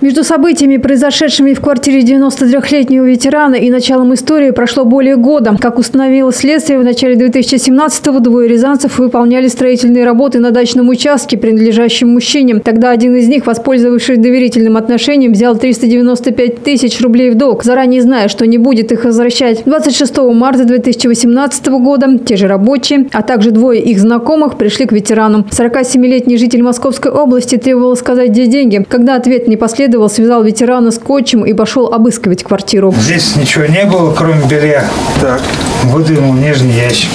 Между событиями, произошедшими в квартире 93-летнего ветерана и началом истории прошло более года. Как установило следствие, в начале 2017-го двое рязанцев выполняли строительные работы на дачном участке, принадлежащем мужчине. Тогда один из них, воспользовавшись доверительным отношением, взял 395 тысяч рублей в долг, заранее зная, что не будет их возвращать. 26 марта 2018 года те же рабочие, а также двое их знакомых пришли к ветерану. 47-летний житель Московской области требовал сказать, где деньги. Когда ответ не последовал, преследовал, связал ветерана скотчем и пошел обыскивать квартиру. Здесь ничего не было, кроме белья. Так. Выдвинул нижний ящик.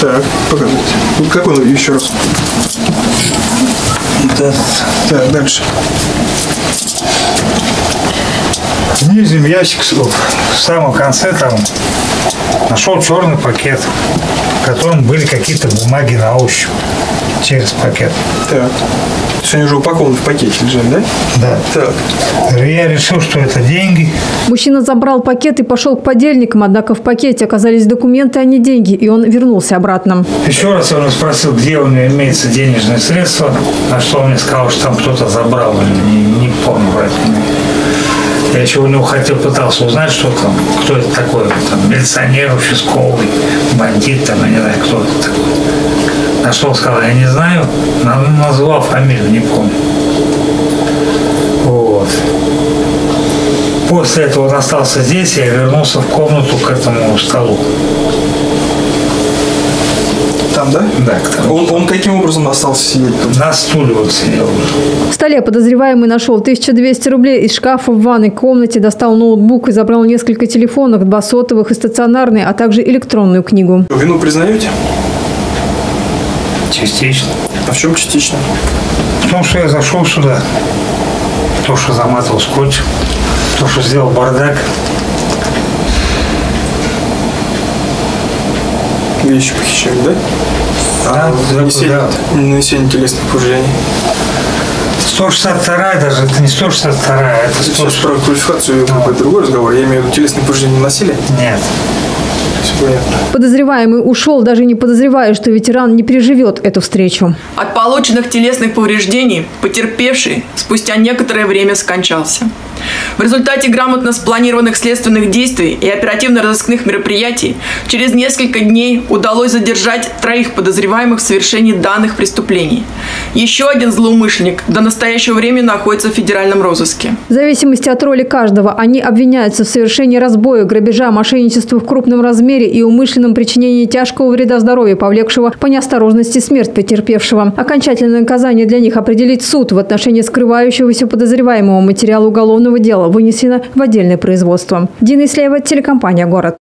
Так, покажите. Как он еще раз? Вот Так, дальше. В нижнем ящике, в самом конце там, нашел черный пакет, в котором были какие-то бумаги на ощупь через пакет. Так. То есть они уже упакованы в пакете лежали, да? Да. Так. Я решил, что это деньги. Мужчина забрал пакет и пошел к подельникам, однако в пакете оказались документы, а не деньги, и он вернулся обратно. Еще раз я спросил, где у меня имеется денежные средства, на что он мне сказал, что там кто-то забрал, не, не помню, поэтому. Я еще у него хотел, пытался узнать, что там, кто это такой, там, милиционер, участковый, бандит, там, я не знаю, кто это такой. На что он сказал, я не знаю, назвал фамилию, не помню. Вот. После этого он остался здесь, я вернулся в комнату к этому столу. Там, да? Да, там. Он, он каким образом остался сидеть? На стуле вот сидел. В столе подозреваемый нашел 1200 рублей из шкафа в ванной комнате, достал ноутбук и забрал несколько телефонов, два сотовых и стационарные, а также электронную книгу. Вину признаете? Частично. А в чем частично? В том, что я зашел сюда, то, что заматывал скотч, то, что сделал бардак. Вещи похищают, да? Да, Нанесение, да. нанесение телесных повреждений. 162 даже, это не 162, это Сейчас 100... про квалификацию какой другой разговор. Я имею в виду телесные повреждения наносили? Нет. Подозреваемый ушел, даже не подозревая, что ветеран не переживет эту встречу. От полученных телесных повреждений потерпевший спустя некоторое время скончался. В результате грамотно спланированных следственных действий и оперативно-розыскных мероприятий через несколько дней удалось задержать троих подозреваемых в совершении данных преступлений. Еще один злоумышленник до настоящего времени находится в федеральном розыске. В зависимости от роли каждого, они обвиняются в совершении разбоя, грабежа, мошенничества в крупном размере и умышленном причинении тяжкого вреда здоровью, повлекшего по неосторожности смерть потерпевшего. Окончательное наказание для них определит суд в отношении скрывающегося подозреваемого материала уголовного дела вынесено в отдельное производство. Дина Ислеева, телекомпания «Город».